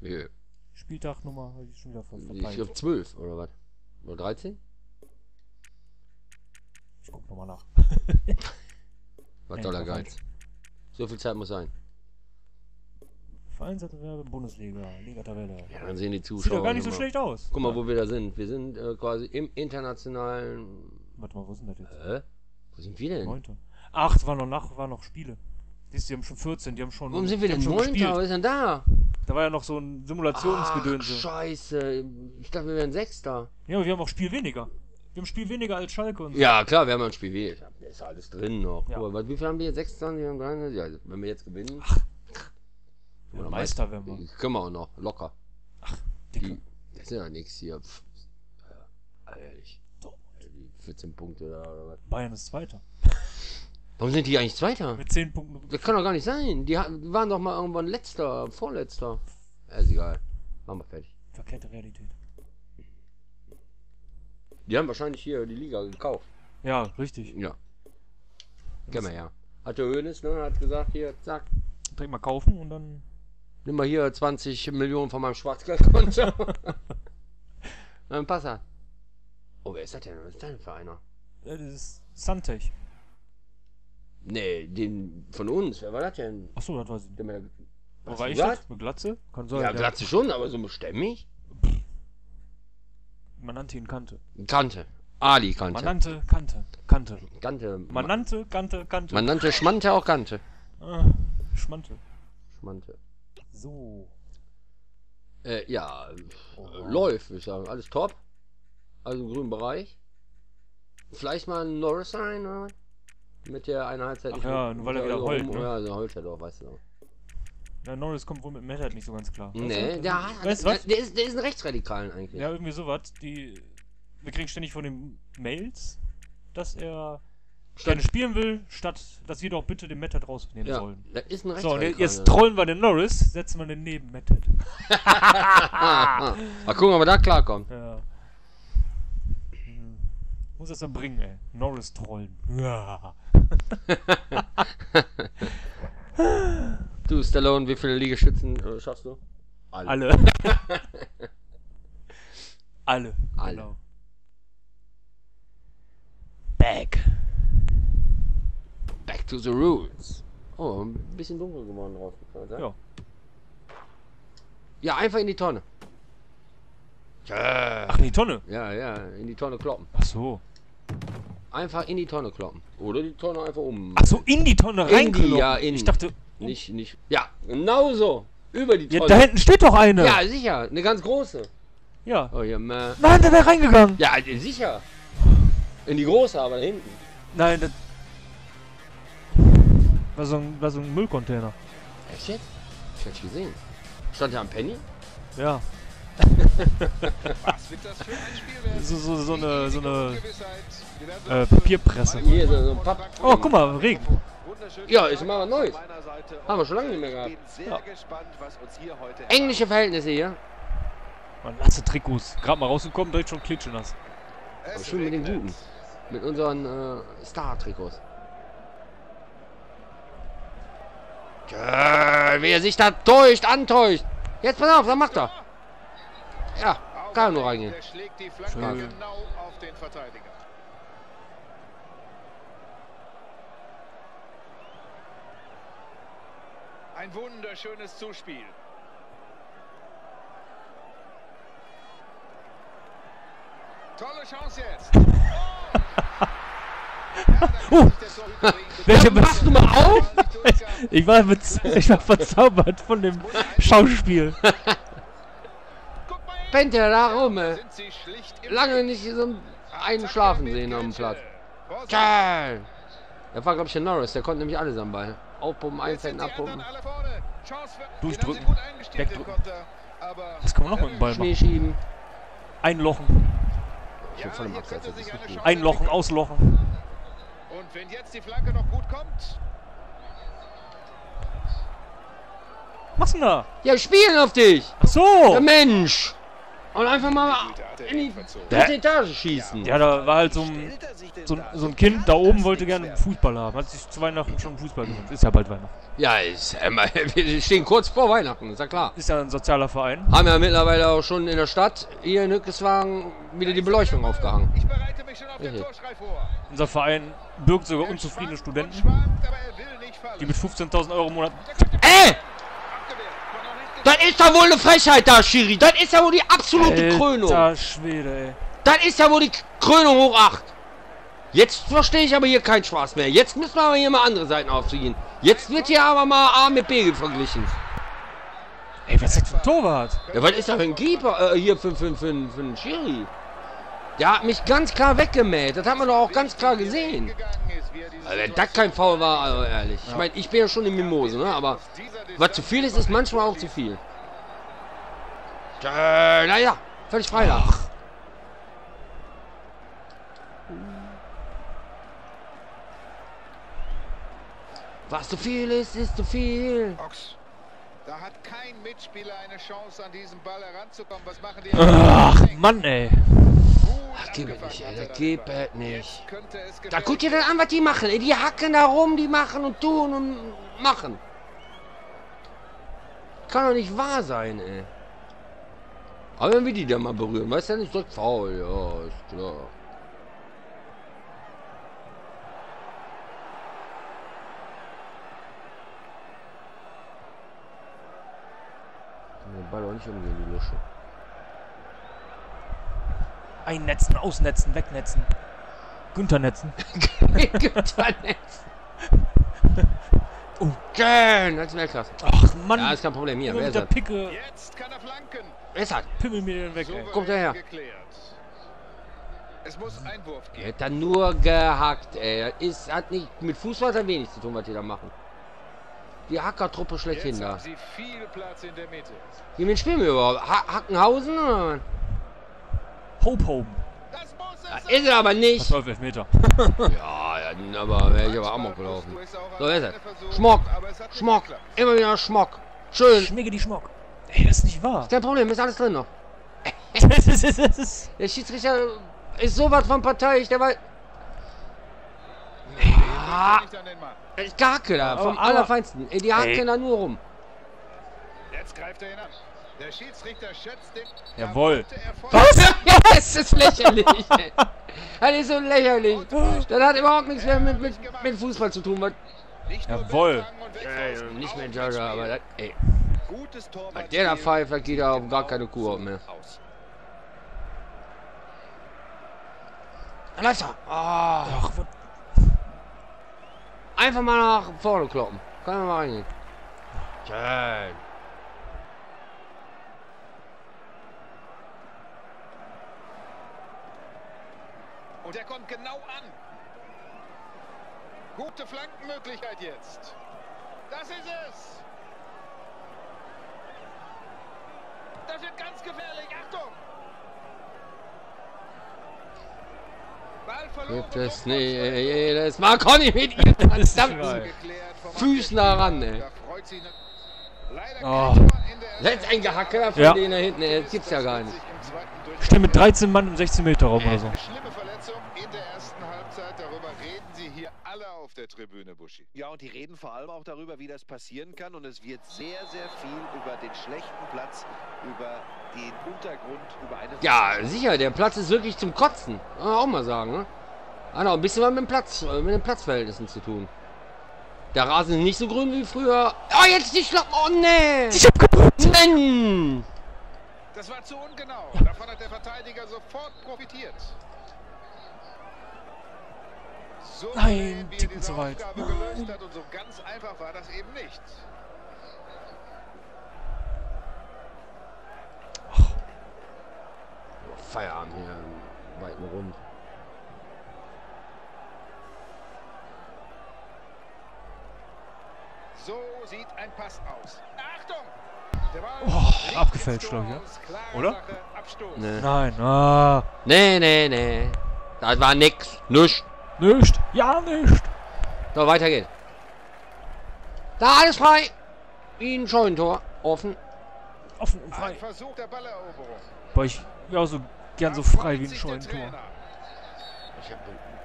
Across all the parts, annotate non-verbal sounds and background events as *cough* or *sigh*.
Wie? Spieltagnummer habe ich schon wieder ver Ich verpeilt. glaube 12 oder was? Oder 13? Ich guck nochmal nach. *laughs* Was soll der Geiz? So viel Zeit muss sein. Vereinswettbewerbe, Bundesliga, Liga-Tabelle. Ja, dann sehen die Zuschauer. Sieht doch gar nicht so schlecht aus. Guck mal, wo wir da sind. Wir sind äh, quasi im internationalen. Warte mal, wo sind das jetzt? Hä? Wo sind wir denn? Neunte. Ach, es waren noch nach, waren noch Spiele. Siehst du, die haben schon 14, die haben schon. Warum sind wir denn haben schon Neunter? Was gespielt. ist denn da? Da war ja noch so ein Ach, Simulationsgedönse. scheiße. Ich dachte, wir wären Sechster. Ja, aber wir haben auch Spiel weniger. Wir haben Spiel weniger als Schalke und so. Ja, klar, wir haben ein Spiel. Da ist alles drin noch. Ja. Was- wie viel haben wir jetzt? 26? Wir haben 33? Ja, wenn wir jetzt gewinnen. Ja, Oder Meister werden wir. Können wir auch noch. Locker. Dicke. Die, das ist ja nichts hier. Pff. Ja, ehrlich. Doch. Die 14 Punkte oder, oder was. Bayern ist Zweiter. Warum sind die eigentlich Zweiter? Mit 10 Punkten. Das kann doch gar nicht sein. Die, waren doch mal irgendwann letzter, vorletzter. Ist egal. Machen wir fertig. Verkehrte Realität. Die haben wahrscheinlich hier die Liga gekauft. Ja, richtig. Ja. Kennen wir ja. Hat der Hönes, ne? Hat gesagt, hier, zack. Direkt mal kaufen und dann. Nimm mal hier 20 Millionen von meinem Schwarzgeldkonto. *laughs* Dann passt er. Oh, wer ist das denn? Was ist das denn für einer? Das ist Suntech. Nee, den von uns. Wer war das denn? Achso, das weiß ich nicht. Der mit der, war ich das? Mit Glatze? Kann sein. Ja, Glatze schon, aber so stämmig. Man nannte ihn Kante. Kante. Ali Man Kante. nannte Kante. Kante. Kante. Man nannte Kante, Kante. Man nannte Schmante auch Kante. Ah, Schmante. Schmante. So. Äh, ja, Oh. äh, läuft, würde ich sagen. Alles top. Also im grünen Bereich. Vielleicht mal ein Norris rein, oder? Mit der einer Halbzeit. Ach nicht ja, mit- weil er wieder der- heult, ne? Ja, der heult ja doch, weißt du. Ja, Norris kommt wohl mit Method nicht so ganz klar. Nee, der, Weißt du der, was? der, ist, der ist ein Rechtsradikalen eigentlich. Ja, irgendwie sowas. Die. Wir kriegen ständig von den Mails, dass er gerne spielen will, statt dass wir doch bitte den Method rausnehmen Ja, sollen. der ist ein So, jetzt trollen wir den Norris, setzen wir den neben Method. *laughs* Mal gucken, ob er da klarkommt. Ja. Hm. Muss das dann bringen, ey. Norris trollen. Ja. *laughs* Du, Stallone, wie viele Liegestützen äh, schaffst du? Alle. Alle. *laughs* Alle. Alle. Genau. Back. Back to the rules. Oh, ein bisschen dunkel geworden drauf. Ja. Ja, einfach in die Tonne. Ja, Ach, in die Tonne. ja, ja, in die Tonne kloppen. Ach so. Einfach in die Tonne kloppen. Oder die Tonne einfach um. Ach so, in die Tonne die, rein. ja, in. Ich dachte, Nicht, nicht. Ja, genau so. Über die ja, Tonne. da hinten steht doch eine. Ja, sicher. Eine ganz große. Ja. Oh, ja, ma- Nein, der wäre reingegangen. ja, sicher. In die große, aber da hinten. Nein, das war so ein, war so ein Müllcontainer. Echt jetzt? Ich hab nicht gesehen. Stand ja am Penny? Ja. *laughs* Was wird das für ein Spiel werden? So, so, so eine, so eine äh, Papierpresse. Hier, so, so ein Papp. Oh, guck mal, Regen. Ja, ist mal was Neues. Haben wir schon lange nicht mehr gehabt. Ja. Englische Verhältnisse hier. Man, lasse Trikots. Gerade mal rausgekommen, direkt schon klitschnass. erwartet. Aber schön mit den. Guten. Mit unseren äh, Star-Trikots. Wie er sich da täuscht, antäuscht. Jetzt pass auf, dann macht er. Ja, er nur reingehen. Der schlägt die Flanke Schön. genau auf den Verteidiger. Ein wunderschönes Zuspiel. Tolle Chance jetzt. *laughs* Oh, welche Machst du mal auf? Ich war, *laughs* ich war verzaubert von dem Schauspiel. Pennt er da rum, ey. Sind sie schlicht im Lange nicht so einen schlafen sehen am Platz. Geil. Der war, glaube ich, der Norris. Der konnte nämlich alles am Ball. Aufpumpen, die abpumpen. Durchdrücken. Wegdrücken. Was kann man noch mit dem Ball Schnee machen? schieben. Einlochen, Ich bin voll im Abseits. einlochen, auslochen. Und wenn jetzt die Flanke noch gut kommt, Was denn da? Ja, spielen auf dich. Ach so. Ja, Mensch. Und einfach mal in die dritte Etage schießen. Ja, da war halt so ein, so, ein- so ein Kind da oben, wollte gerne einen Fußball haben. Hat sich zu Weihnachten schon Fußball gewünscht. Ist ja bald Weihnachten. Ja, ist, äh, *laughs* wir stehen kurz vor Weihnachten, ist ja klar. Ist ja ein sozialer Verein. Haben ja mittlerweile auch schon in der Stadt hier in Hückeswagen wieder die Beleuchtung aufgehangen. Ich bereite mich schon auf den. Torschrei vor. Unser Verein birgt sogar unzufriedene Studenten, schwankt, aber er will nicht fallen. die mit 15.000 Euro im Monat... Ey! Abgewehrt. War noch nicht Das ist ja wohl eine Frechheit da, Schiri. Das ist ja wohl die absolute Krönung. Alter Schwede, ey. Das ist ja wohl die Krönung hoch 8. Jetzt verstehe ich aber hier keinen Spaß mehr. Jetzt müssen wir aber hier mal andere Seiten aufziehen. Jetzt wird hier aber mal A mit B verglichen. Ey, was ist das für ein Torwart? Ja, was ist da für ein Keeper? Äh, hier für, für, für, für, für einen Schiri. Der hat mich ganz klar weggemäht. Das hat man doch auch ganz klar gesehen. Also, wenn das kein Foul war, also ehrlich. Ich meine, ich bin ja schon in Mimose, ne? Aber was zu viel ist, ist manchmal auch zu viel. Äh, naja, völlig Freilach. Was zu viel ist, ist zu viel. Ochs. Da hat kein Mitspieler eine Chance, an diesen Ball heranzukommen. Was machen die? Ach, Mann, ey. Geht angefangen nicht, ey. Das halt nicht. Da guck dir dann an, was die machen. ey. Die hacken da rum, die machen und tun und machen. Kann doch nicht wahr sein, ey. Aber wenn wir die da mal berühren, weißt du, dann ist das faul. Ja, ist klar. Kann Ball auch nicht umgehen, die Lusche. Einnetzen, ausnetzen, wegnetzen. Günther netzen. *laughs* Günternetz. oh, schön. Das ist Weltklasse. Ach, Mann. Ja, ist kein Problem. Hier, wer mit ist der? Picke. Jetzt kann er flanken. Wer ist das? Pimmel mir den weg, ey. Kommt er her. Es muss Einwurf Er geben. hat da nur gehackt, ey. Das Ist, hat nicht mit Fußball hat wenig zu tun, was die da machen. Die Hackertruppe schlechthin Jetzt da. haben sie viel Platz in der Mitte. Gegen wen spielen wir überhaupt? Ha Hackenhausen? Oder? Hope Home. Sein. ist er aber nicht. 12 Elfmeter. *laughs* Ja, ja aber wäre ich aber Amok gelaufen. So, wer ist er? Schmock. Schmock. Immer wieder Schmock. Schön. Schmecke die Schmock. Ey, das ist nicht wahr. Kein Problem, ist alles drin noch. das ist, das ist, das ist. Der Schiedsrichter ist sowas von parteiisch, der war. Ah, Mann. das ist Gehacke da, vom Aber- Allerfeinsten. Ey, die hacken da nur rum. Jetzt greift er ihn an. Der Schiedsrichter schätzt den. Jawohl. Da er Was? *laughs* Ja, das ist lächerlich. ey. *laughs* Das ist so lächerlich. Das hat überhaupt nichts mehr mit, mit, mit Fußball zu tun. Jawohl. äh, nicht mehr. Jagger, aber das, ey. Torwartspiel. der da pfeift, das geht ja auf gar keine Kuh mehr. Leister. Ah, Ach, was? einfach mal nach vorne kloppen. Kann man mal reingehen. Schön. Und er kommt genau an. Gute Flankenmöglichkeit jetzt. Das ist es. Das wird ganz gefährlich. Achtung. Ball verloren. Gibt es nicht jedes Mal. Conny mit ihren *laughs* verdammten Füßen da ran, ey. Da freut sich ne- Leider Oh. Jetzt ein Gehacke da von Ja. denen da hinten. ey, Das gibt's ja gar nicht. Stehen mit 13 Mann im 16 Meter Raum oder so. Eine schlimme Verletzung in der ersten Halbzeit. Darüber reden Sie hier alle auf der Tribüne, Buschi. Ja, und die reden vor allem auch darüber, wie das passieren kann. Und es wird sehr, sehr viel über den schlechten Platz, über den Untergrund, über eine. Ja, sicher, der Platz ist wirklich zum Kotzen. Kann man auch mal sagen, ne? Hat auch ein bisschen was mit dem Platz, äh, mit den Platzverhältnissen zu tun. Der Rasen ist nicht so grün wie früher. Oh, jetzt die Schloppen. Oh, nee. Ich hab gedrückt. Nein. Das war zu ungenau. Davon hat der Verteidiger sofort profitiert. So Nein, Ticken zu weit. Aufgabe gelöst hat und so ganz einfach war das eben nicht. Feierabend hier im weiten Rund. So sieht ein Pass aus. Achtung! Oh, abgefälscht, ins Tor glaub ich, Oder? Nee. Nein, ah. Nee, nee, nee. Das war nix. Nichts. Nicht. Ja, nicht. So, weiter geht's. Da alles frei. Wie ein Scheunentor. Offen. Offen und Ein frei. Versuch der Balleroberung. Weil ich ja so gern so frei wie ein Scheunentor. Ich hab,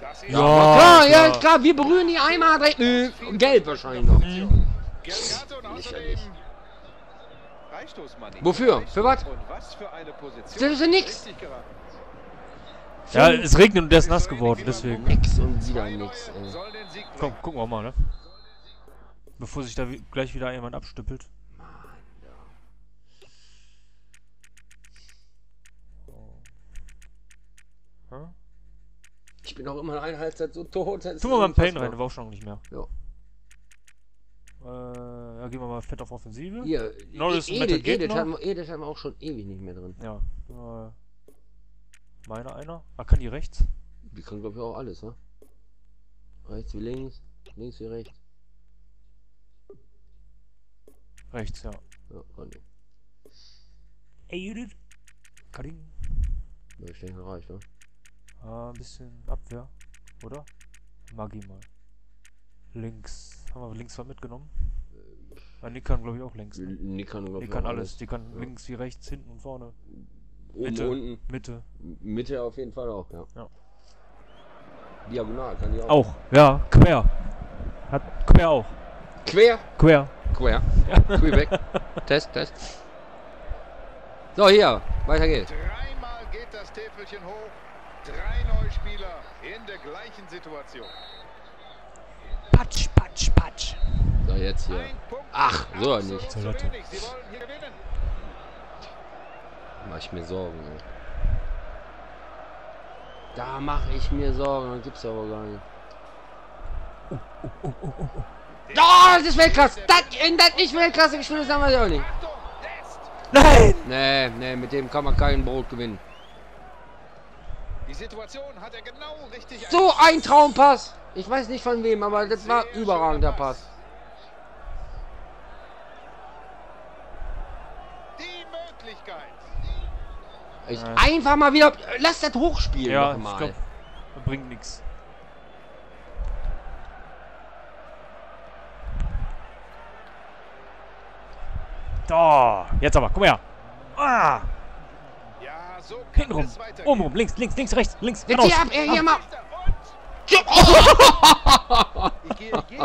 Das ist Ja. klar, ja, klar. klar, wir berühren die einmal direkt. Nö, gelb wahrscheinlich noch. Mhm. Lächerlich. Wofür? Für was? Und was für eine Position. Das ist ja nix. Ja, es regnet und der ist nass geworden, deswegen. Nix und wieder nix, ey. Komm, gucken wir mal, ne? Bevor sich da gleich wieder jemand abstüppelt. Ich bin auch immer in einer Halbzeit so tot. Tun wir mal einen Pain rein, der war auch schon nicht mehr. Ja. Äh, ja, gehen wir mal fett auf Offensive. Hier, Norris und Edith, Edith, haben, wir- Edith haben wir auch schon ewig nicht mehr drin. Ja. Meine einer. Ah, kann die rechts? Die können, glaube ich, auch alles, ne? Rechts wie links, links wie rechts. Rechts, ja. Ja, kann die. Ey, Judith. Kading. Ja, ich denke, reicht, ne? Ah, ein bisschen Abwehr, oder? Magi mal. Links. Haben wir links was mitgenommen? Ah, Nick kann, glaube ich, auch links. Ne? Die kann, glaube ich, kann auch alles. Die kann Ja. links wie rechts, hinten und vorne. Oben, Mitte. unten, Mitte. Mitte auf jeden Fall auch, ja. Ja. Diagonal kann die auch. Auch. Ja, quer. Hat quer auch. Quer, Quer. quer. Quebec. *laughs* Test, Test. So, hier, weiter geht's. Dreimal geht das Täfelchen hoch. Drei neue Spieler in der gleichen Situation. Patsch, patsch, patsch. So, jetzt hier. Ach, so nicht. Zur. Sie wollen hier gewinnen. Mach ich mir Sorgen, ey. Da mache ich mir Sorgen, das gibt's aber gar nicht. Oh, das ist Weltklasse! Das, in das nicht Weltklasse gespielt ist, haben wir auch nicht. Nein! Nee, nee, mit dem kann man kein Brot gewinnen. Die Situation hat er genau richtig So ein Traumpass! Ich weiß nicht von wem, aber das war überragender Pass. Ich Ja. einfach mal wieder. Lass das hochspielen Ja, noch ich mal. glaube, bringt nichts. Da, jetzt aber, komm her. Ah, Ja, so hintenrum, obenrum, links, links, links, rechts, links, Jetzt geradeaus. hier ab, ey, hier mal. Ich gehe, gehe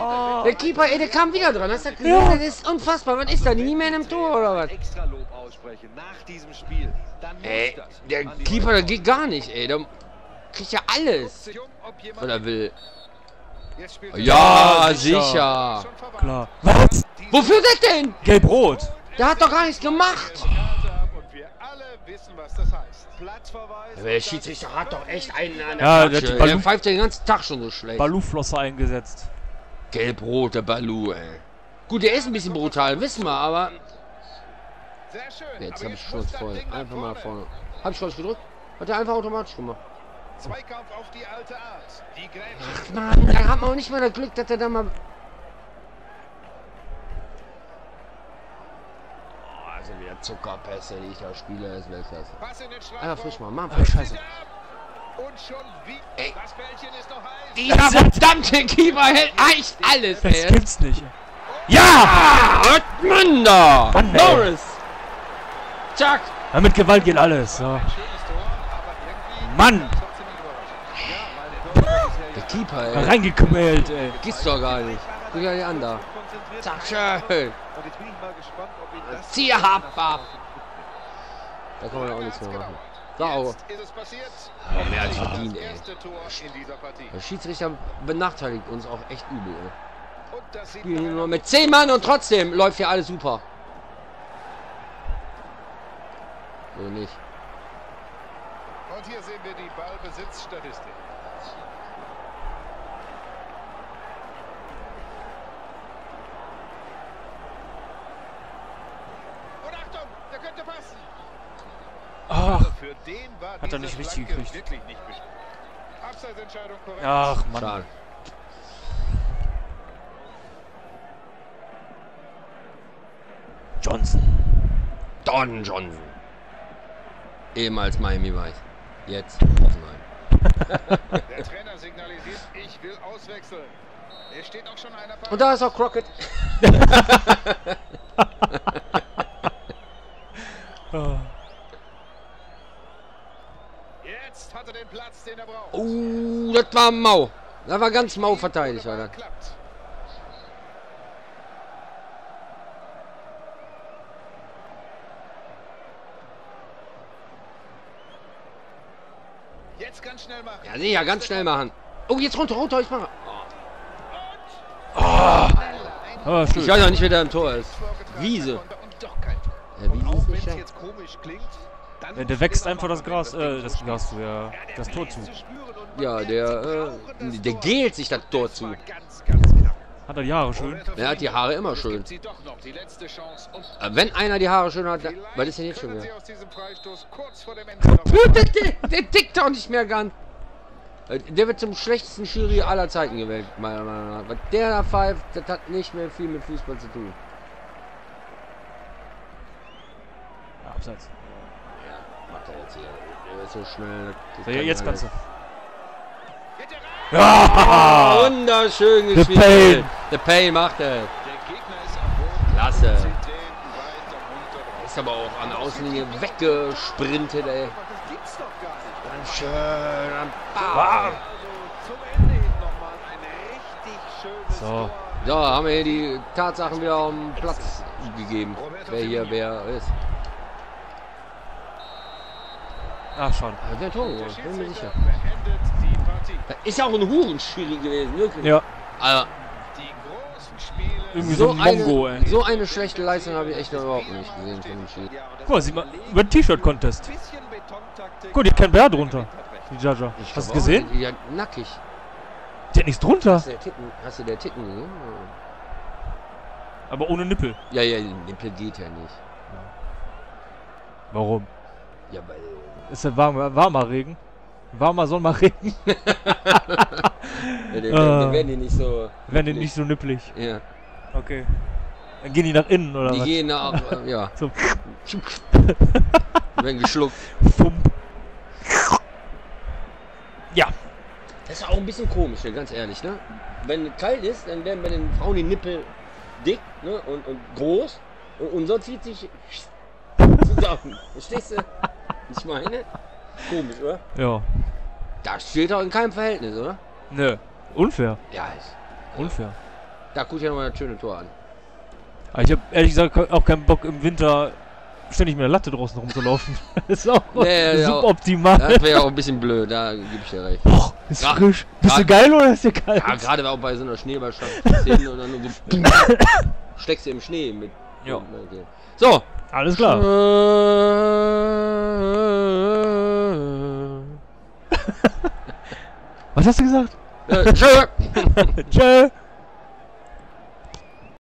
Der Keeper, ey, der kam wieder dran. Hast du das gesehen? Das ist unfassbar. Was ist da? Nie mehr in einem Tor oder was? extra Lob aussprechen nach diesem Spiel. Ey, der Keeper, der geht gar nicht, ey. Der kriegt ja alles, sich um, ob jemand was er will. Ja, sicher. Klar. Was? Wofür das denn? Gelb-Rot. Der hat doch gar nichts gemacht. Der Schiedsrichter hat doch echt einen an der Ja, der Klatsche. Der Balu- pfeift den ganzen Tag schon so schlecht. Baluflosse eingesetzt. Gelb-rot, der Balu, ey. Gut, der ist ein bisschen brutal, wissen wir, aber. Jetzt habe ich das voll. Einfach mal vorne. Hab ich falsch gedrückt? Hat er einfach automatisch gemacht. Zweikampf auf die alte Art. Die. Ach man, da hat man auch nicht mal das Glück, dass er da mal. Oh, also wieder Zuckerpässe, die ich da spiele, ist Weltklasse. Einfach frisch machen, Mann, frisch. scheiße. Und schon wie. Ey. Das Bällchen ist noch heiß. Dieser verdammte Keeper hält echt alles, Das ey. gibt's nicht. Ja! Ah, ey. Norris! Zack! Ja, mit Gewalt geht alles. Ja. Irgendwie Mann! Der Keeper, ey. Reingequält, ey. Gibt's doch gar nicht. Guck dir die an da. Zack, schön. Und jetzt bin ich mal gespannt, ob ihn das. Zieh ab, ab. Da kann man auch nichts mehr machen. Sau. Aber mehr als verdient, ey. Der Schiedsrichter benachteiligt uns auch echt übel, ey. Spielen hier nur mit 10 Mann und trotzdem läuft hier alles super. So nicht. Und hier sehen wir die Ballbesitzstatistik. Und Achtung, der könnte passen. Ach, Also für den war Hat er nicht richtig Flanke gekriegt. Wirklich nicht bestimmt. Abseitsentscheidung korrekt. ach Mann. Schade. Johnson. Don Johnson. Ehemals Miami Vice. Jetzt Hoffenheim. *laughs* Der Trainer signalisiert, ich will auswechseln. Es steht auch schon einer Und da ist auch Crockett. oh. *laughs* Jetzt hat er den Platz, den er braucht. Oh, das war mau. Das war ganz mau verteidigt, Alter. Ja, sicher, ganz schnell machen. Oh, jetzt runter, runter, ich mache. Ah, Ich schön. weiß auch nicht, wer da im Tor ist. Wiese. Ja, Wiese ist nicht jetzt komisch klingt, der muss wächst einfach das Gras, äh, das Gras zu, ja, der das Tor zu. Ja, der, äh, der gelt sich das Tor zu. Hat er die Haare schön. Der hat die Haare immer schön. noch, Aber Wenn einer die Haare schön hat, dann, was ist denn jetzt schon wieder? noch der, der, der tickt doch nicht mehr ganz. Äh, Der wird zum schlechtesten Jury aller Zeiten gewählt, meiner Meinung nach. Was der da pfeift, das hat nicht mehr viel mit Fußball zu tun. Ja, abseits. Macht er jetzt hier. Der ist so schnell. So, kann jetzt kannst du. Ja! *laughs* Wunderschön The gespielt. Pain. The Pain macht er. Der Gegner ist am Boden. Klasse. Ist aber auch an der Außenlinie weggesprintet, ey. Richtig schönes So. Tor. So, haben wir hier die Tatsachen wieder auf den Platz gegeben. Wer hier wer ist. Ach, schon. Ja, Tor Der gemacht? Bin mir sicher. ist ja auch ein Hurenschiri gewesen, wirklich. Ja, Also, irgendwie so, so ein Mongo, eine, ey. so eine schlechte Leistung habe ich echt noch überhaupt nicht gesehen von dem Schiri. Guck mal, sieh mal, über den T-Shirt-Contest. Guck, die hat kein Bär drunter. Die Jaja. Ich Hast du gesehen? nicht. Ja, nackig. Die hat nichts drunter. Hast du der Titten, hast du der Titten gesehen? Aber ohne Nippel. Ja, ja, die Nippel geht ja nicht. Warum? Ja, weil. Ist ja warmer, warmer Regen? Warmer Sommerregen? *laughs* Ja, dann, werden die nicht so. Werden die nicht so nippelig. Ja. Okay. Dann gehen die nach innen, oder Die was? gehen nach. Äh, ja. *laughs* So, werden geschluckt. fump. Ja. Das ist auch ein bisschen komisch, ne, ganz ehrlich, ne? Wenn kalt ist, dann werden bei den Frauen die Nippel dick ne? und, und groß. Und unser zieht sich zusammen. *laughs* Verstehst du? Ich meine? Komisch, oder? Ja. Das steht doch in keinem Verhältnis, oder? Nö. Unfair. Ja, ist. Unfair. Da guck ich ja nochmal das schöne Tor an. Aber ich habe ehrlich gesagt auch keinen Bock im Winter ständig mit der Latte draußen rumzulaufen. *laughs* ist auch Nee, ja, suboptimal. Das wäre ja auch ein bisschen blöd, da gebe ich dir recht. Boah, ist Gra- frisch. Bist du geil oder ist dir kalt? Ja, gerade auch bei so einer Schneeballstadt hin und dann so *laughs* steckst du im Schnee mit. Ja. Okay. So. Alles klar. *laughs* Was hast du gesagt? Äh, tschö. Tschö.